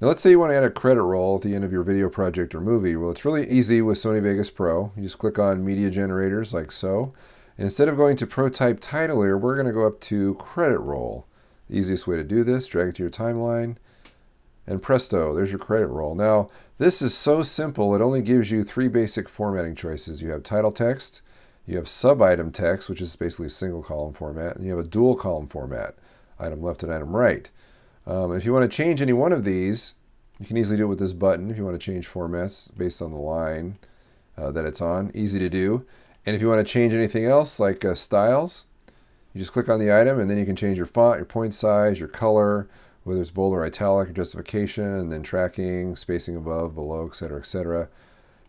Now let's say you want to add a credit roll at the end of your video project or movie. Well, it's really easy with Sony Vegas Pro. You just click on Media Generators like so. And instead of going to ProType Titler here, we're going to go up to Credit Roll. The easiest way to do this, drag it to your timeline, and presto, there's your credit roll. Now, this is so simple, it only gives you three basic formatting choices. You have title text, you have sub-item text, which is basically a single column format, and you have a dual column format, item left and item right. Um, if you want to change any one of these, you can easily do it with this button if you want to change formats based on the line uh, that it's on. Easy to do. And if you want to change anything else like uh, styles, you just click on the item and then you can change your font, your point size, your color, whether it's bold or italic, justification, and then tracking, spacing above, below, etc., etc.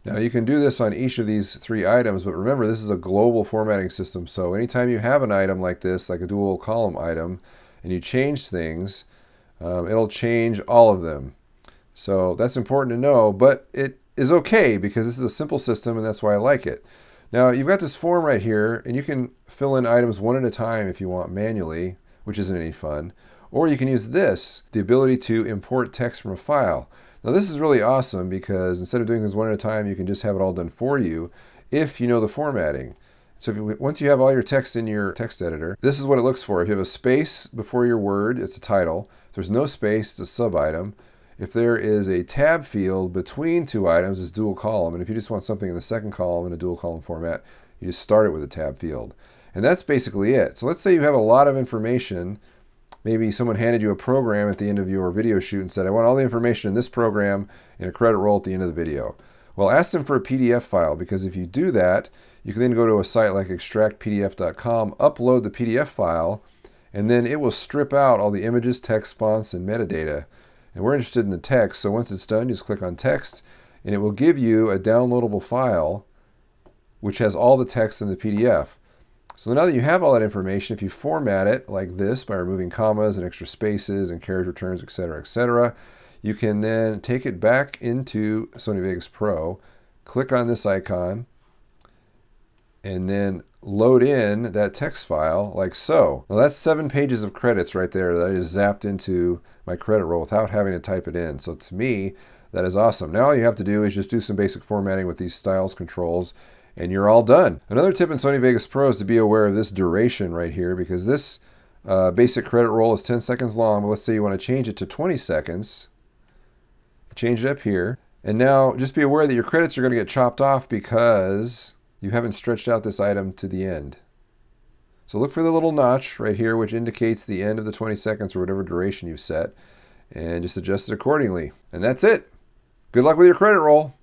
Now you can do this on each of these three items, but remember this is a global formatting system. So anytime you have an item like this, like a dual column item, and you change things, um, it'll change all of them. So that's important to know, but it is okay because this is a simple system and that's why I like it. Now you've got this form right here and you can fill in items one at a time if you want manually, which isn't any fun. Or you can use this, the ability to import text from a file. Now this is really awesome because instead of doing things one at a time, you can just have it all done for you if you know the formatting. So you, once you have all your text in your text editor, this is what it looks for. If you have a space before your word, it's a title. If there's no space, it's a sub-item. If there is a tab field between two items, it's dual column. And if you just want something in the second column in a dual column format, you just start it with a tab field. And that's basically it. So let's say you have a lot of information maybe someone handed you a program at the end of your video shoot and said, I want all the information in this program in a credit roll at the end of the video. Well, ask them for a PDF file because if you do that, you can then go to a site like extractpdf.com, upload the PDF file, and then it will strip out all the images, text, fonts, and metadata. And we're interested in the text, so once it's done, just click on text, and it will give you a downloadable file which has all the text in the PDF. So now that you have all that information, if you format it like this by removing commas and extra spaces and carriage returns, etc., etc., you can then take it back into Sony Vegas Pro, click on this icon, and then load in that text file like so. Now that's seven pages of credits right there that I just zapped into my credit roll without having to type it in. So to me, that is awesome. Now all you have to do is just do some basic formatting with these styles controls and you're all done. Another tip in Sony Vegas Pro is to be aware of this duration right here because this uh, basic credit roll is 10 seconds long, but let's say you want to change it to 20 seconds. Change it up here. And now just be aware that your credits are going to get chopped off because you haven't stretched out this item to the end. So look for the little notch right here, which indicates the end of the 20 seconds or whatever duration you've set, and just adjust it accordingly. And that's it. Good luck with your credit roll.